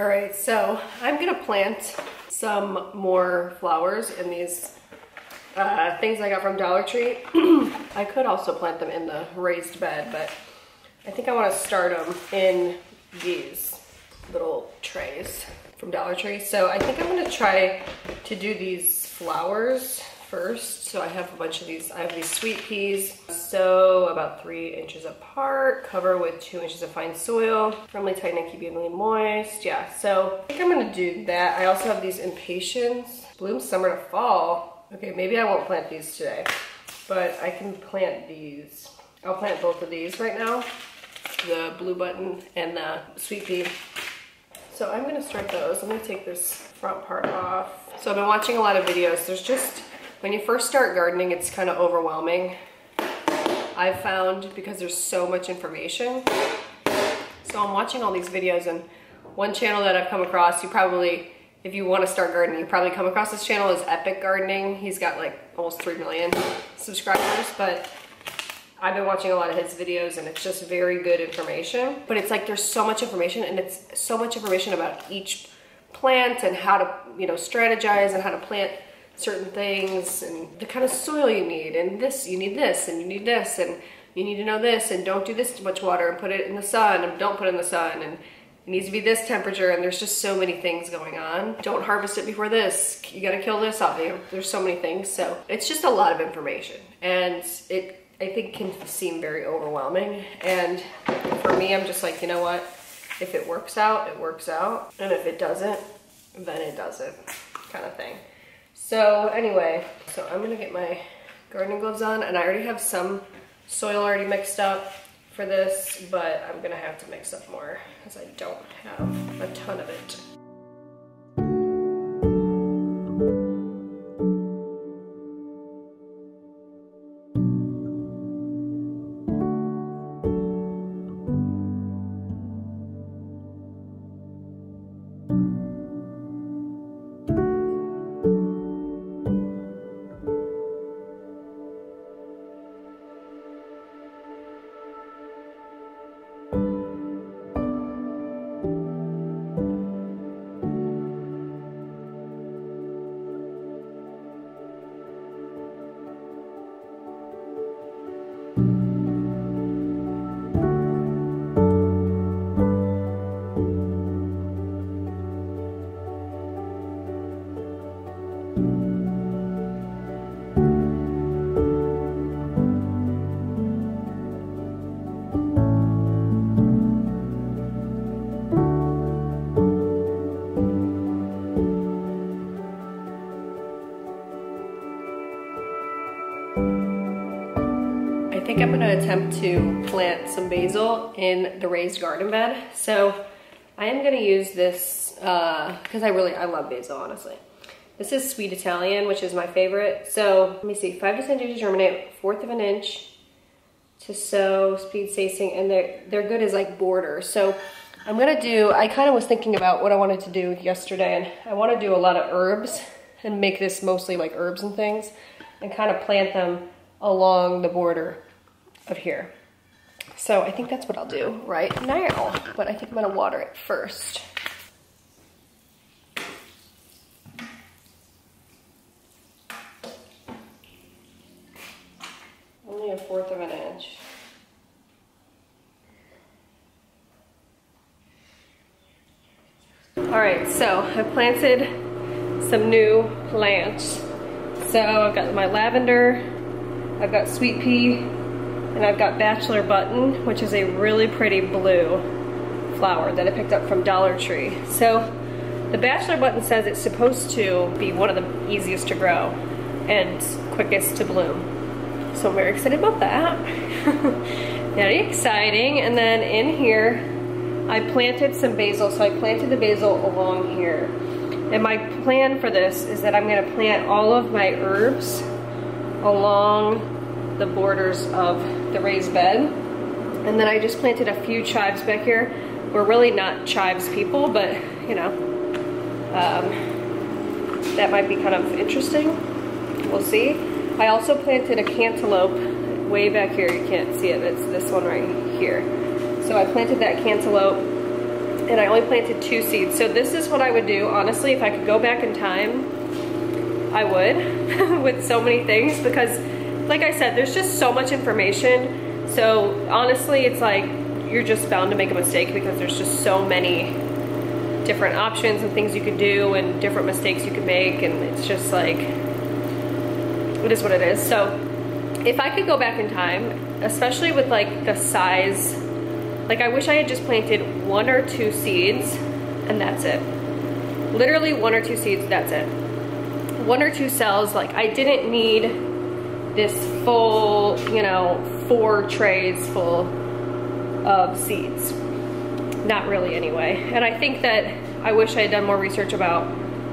All right, so I'm gonna plant some more flowers in these uh, things I got from Dollar Tree. I could also plant them in the raised bed, but I think I wanna start them in these little trays from Dollar Tree. So I think I'm gonna try to do these flowers first. So I have a bunch of these, I have these sweet peas. So about three inches apart, cover with two inches of fine soil, firmly tighten and keep evenly moist. Yeah, so I think I'm gonna do that. I also have these impatiens, bloom summer to fall. Okay, maybe I won't plant these today, but I can plant these. I'll plant both of these right now, the blue button and the sweet pea. So I'm gonna start those. I'm gonna take this front part off. So I've been watching a lot of videos. There's just when you first start gardening, it's kind of overwhelming. I've found because there's so much information. So I'm watching all these videos and one channel that I've come across, you probably, if you want to start gardening, you probably come across this channel is Epic Gardening. He's got like almost 3 million subscribers, but I've been watching a lot of his videos and it's just very good information. But it's like there's so much information and it's so much information about each plant and how to, you know, strategize and how to plant certain things and the kind of soil you need and this, you need this and you need this and you need to know this and don't do this too much water and put it in the sun and don't put it in the sun and it needs to be this temperature and there's just so many things going on. Don't harvest it before this. You gotta kill this off. There's so many things. So it's just a lot of information and it, I think can seem very overwhelming. And for me, I'm just like, you know what? If it works out, it works out. And if it doesn't, then it doesn't kind of thing. So anyway, so I'm gonna get my gardening gloves on and I already have some soil already mixed up for this, but I'm gonna have to mix up more because I don't have a ton of it. I'm gonna attempt to plant some basil in the raised garden bed. So I am gonna use this, because uh, I really, I love basil, honestly. This is Sweet Italian, which is my favorite. So let me see, five to 10 days to germinate, fourth of an inch to sow, speed spacing, and they're, they're good as like border. So I'm gonna do, I kind of was thinking about what I wanted to do yesterday, and I wanna do a lot of herbs and make this mostly like herbs and things, and kind of plant them along the border of here. So I think that's what I'll do right now, but I think I'm gonna water it first. Only a fourth of an inch. All right, so I planted some new plants. So I've got my lavender, I've got sweet pea, and I've got Bachelor Button, which is a really pretty blue flower that I picked up from Dollar Tree. So the Bachelor Button says it's supposed to be one of the easiest to grow and quickest to bloom. So I'm very excited about that. very exciting. And then in here, I planted some basil. So I planted the basil along here. And my plan for this is that I'm gonna plant all of my herbs along the borders of the raised bed. And then I just planted a few chives back here. We're really not chives people, but you know, um, that might be kind of interesting. We'll see. I also planted a cantaloupe way back here. You can't see it. It's this one right here. So I planted that cantaloupe and I only planted two seeds. So this is what I would do. Honestly, if I could go back in time, I would with so many things because like I said, there's just so much information. So honestly, it's like you're just bound to make a mistake because there's just so many different options and things you can do and different mistakes you can make and it's just like it is what it is. So if I could go back in time, especially with like the size, like I wish I had just planted one or two seeds and that's it. Literally one or two seeds, that's it. One or two cells, like I didn't need this full, you know, four trays full of seeds. Not really anyway. And I think that I wish I had done more research about,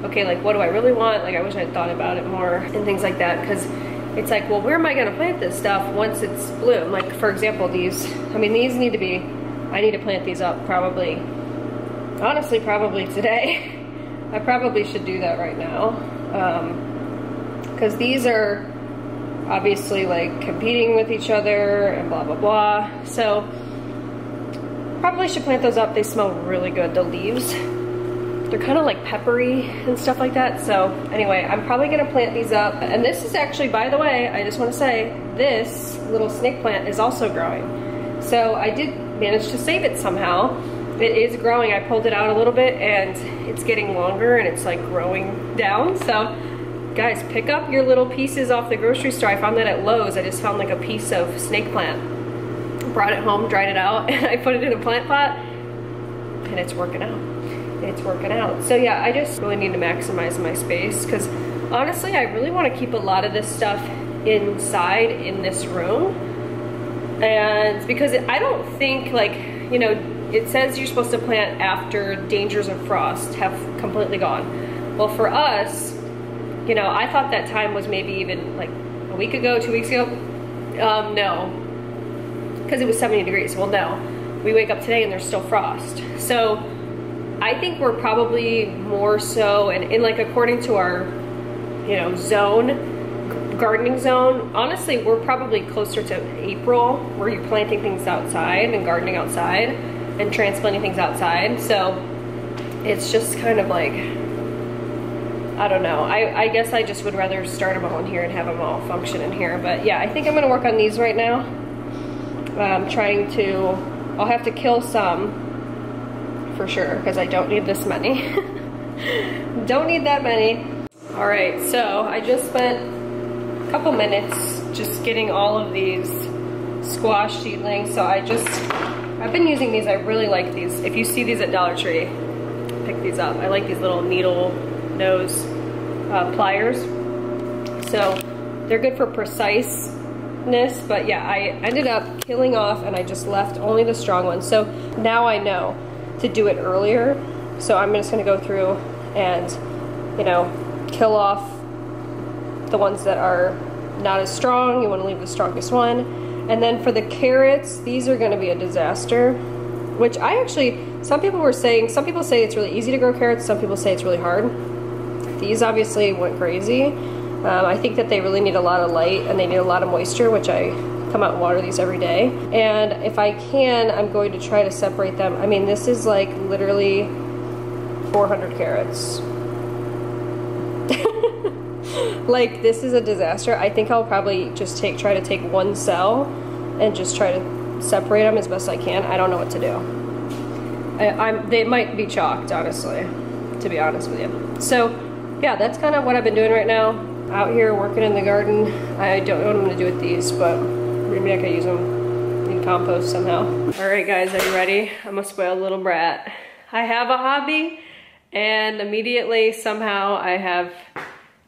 okay, like what do I really want? Like I wish I had thought about it more and things like that because it's like, well, where am I gonna plant this stuff once it's bloom? Like for example, these, I mean, these need to be, I need to plant these up probably, honestly, probably today. I probably should do that right now. Because um, these are obviously like competing with each other and blah, blah, blah. So probably should plant those up. They smell really good, the leaves. They're kind of like peppery and stuff like that. So anyway, I'm probably gonna plant these up. And this is actually, by the way, I just wanna say, this little snake plant is also growing. So I did manage to save it somehow. It is growing. I pulled it out a little bit and it's getting longer and it's like growing down. So guys, pick up your little pieces off the grocery store. I found that at Lowe's. I just found like a piece of snake plant. Brought it home, dried it out, and I put it in a plant pot and it's working out it's working out. So yeah, I just really need to maximize my space because honestly, I really want to keep a lot of this stuff inside in this room. And because I don't think like, you know, it says you're supposed to plant after dangers of frost have completely gone. Well, for us, you know, I thought that time was maybe even like a week ago, two weeks ago. Um, no, because it was 70 degrees. Well, no, we wake up today and there's still frost. So I think we're probably more so, and in like according to our, you know, zone, gardening zone, honestly, we're probably closer to April where you're planting things outside and gardening outside and transplanting things outside. So it's just kind of like, I don't know. I, I guess I just would rather start them all in here and have them all function in here. But yeah, I think I'm gonna work on these right now. I'm trying to, I'll have to kill some for sure because I don't need this many. don't need that many. All right, so I just spent a couple minutes just getting all of these squash seedlings. So I just, I've been using these. I really like these. If you see these at Dollar Tree, pick these up. I like these little needle nose uh, pliers. So they're good for preciseness, but yeah, I ended up killing off and I just left only the strong ones. So now I know to do it earlier. So I'm just gonna go through and, you know, kill off the ones that are not as strong. You wanna leave the strongest one. And then for the carrots, these are gonna be a disaster, which I actually, some people were saying, some people say it's really easy to grow carrots, some people say it's really hard. These obviously went crazy. Um, I think that they really need a lot of light and they need a lot of moisture, which I come out and water these every day. And if I can, I'm going to try to separate them. I mean, this is like literally 400 carrots. like this is a disaster. I think I'll probably just take try to take one cell and just try to separate them as best I can. I don't know what to do. I, am they might be chalked, honestly, to be honest with you. So yeah, that's kind of what I've been doing right now. Out here working in the garden. I don't know what I'm gonna do with these, but Maybe I could use them in compost somehow. All right, guys, are you ready? I'm a spoiled little brat. I have a hobby, and immediately, somehow, I have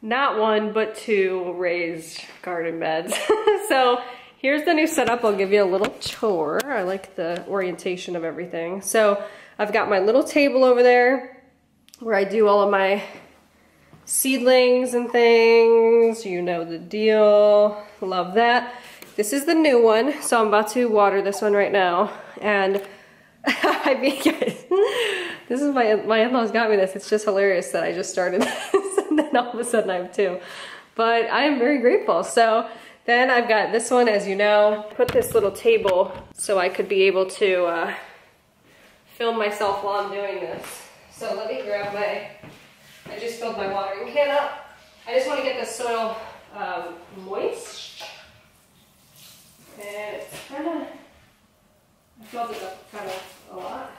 not one, but two raised garden beds. so here's the new setup. I'll give you a little tour. I like the orientation of everything. So I've got my little table over there where I do all of my seedlings and things. You know the deal. Love that. This is the new one, so I'm about to water this one right now. And I mean, guys, this is my, my in-laws got me this. It's just hilarious that I just started this and then all of a sudden I have two. But I am very grateful. So then I've got this one, as you know, put this little table so I could be able to uh, film myself while I'm doing this. So let me grab my, I just filled my watering can up. I just want to get the soil um, moist. And it's kind of, I filled it up kind of a lot.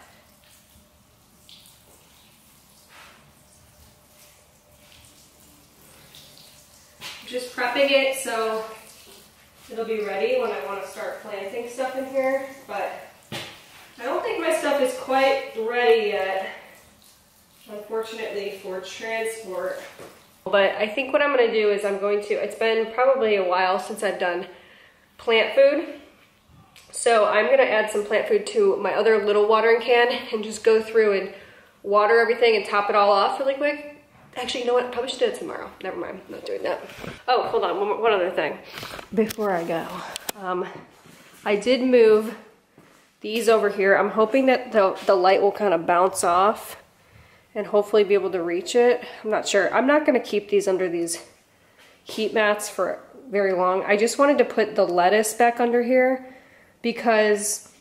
Just prepping it so it'll be ready when I want to start planting stuff in here, but I don't think my stuff is quite ready yet, unfortunately, for transport. But I think what I'm gonna do is I'm going to, it's been probably a while since I've done plant food. So I'm gonna add some plant food to my other little watering can and just go through and water everything and top it all off really quick. Actually, you know what? Probably should do it tomorrow. Never mind, I'm not doing that. Oh, hold on, one, one other thing before I go. Um, I did move these over here. I'm hoping that the, the light will kind of bounce off and hopefully be able to reach it. I'm not sure. I'm not gonna keep these under these heat mats for very long. I just wanted to put the lettuce back under here because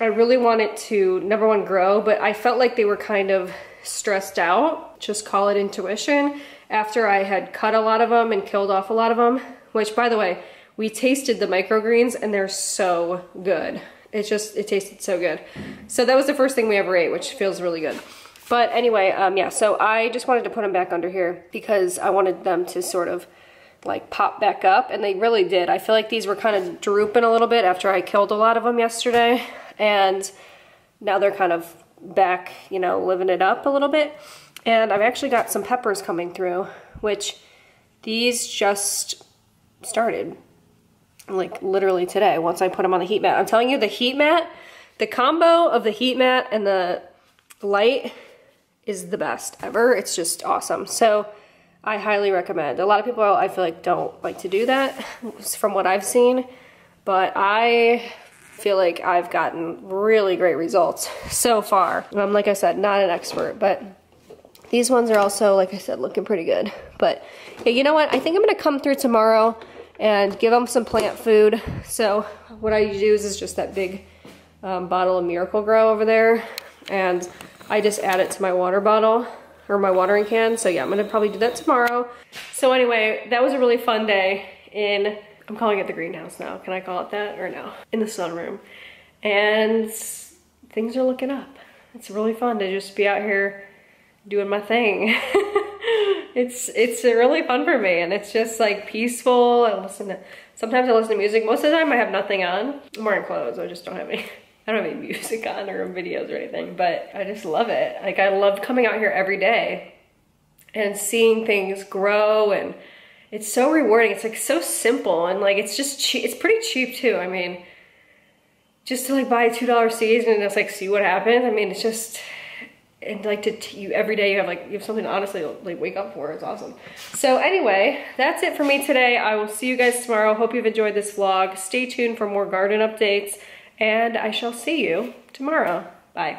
I really want it to, number one, grow, but I felt like they were kind of stressed out, just call it intuition, after I had cut a lot of them and killed off a lot of them, which by the way, we tasted the microgreens and they're so good. It just, it tasted so good. So that was the first thing we ever ate, which feels really good. But anyway, um, yeah, so I just wanted to put them back under here because I wanted them to sort of like pop back up and they really did. I feel like these were kind of drooping a little bit after I killed a lot of them yesterday and now they're kind of back, you know, living it up a little bit. And I've actually got some peppers coming through, which these just started like literally today once I put them on the heat mat. I'm telling you the heat mat, the combo of the heat mat and the light is the best ever. It's just awesome. So I highly recommend. A lot of people I feel like don't like to do that from what I've seen, but I feel like I've gotten really great results so far. I'm, like I said, not an expert, but these ones are also, like I said, looking pretty good. But yeah, you know what? I think I'm gonna come through tomorrow and give them some plant food. So what I use is just that big um, bottle of Miracle-Gro over there. And I just add it to my water bottle or my watering can. So yeah, I'm gonna probably do that tomorrow. So anyway, that was a really fun day in, I'm calling it the greenhouse now. Can I call it that or no? In the sunroom. And things are looking up. It's really fun to just be out here doing my thing. it's it's really fun for me and it's just like peaceful. I listen to, sometimes I listen to music. Most of the time I have nothing on. I'm wearing clothes, I just don't have any. I don't have any music on or videos or anything, but I just love it. Like I love coming out here every day and seeing things grow and it's so rewarding. It's like so simple and like it's just cheap. It's pretty cheap too. I mean, just to like buy a $2 seeds and just like see what happens. I mean, it's just, and like to you every day you have like you have something to honestly like wake up for it's awesome so anyway that's it for me today i will see you guys tomorrow hope you've enjoyed this vlog stay tuned for more garden updates and I shall see you tomorrow. Bye.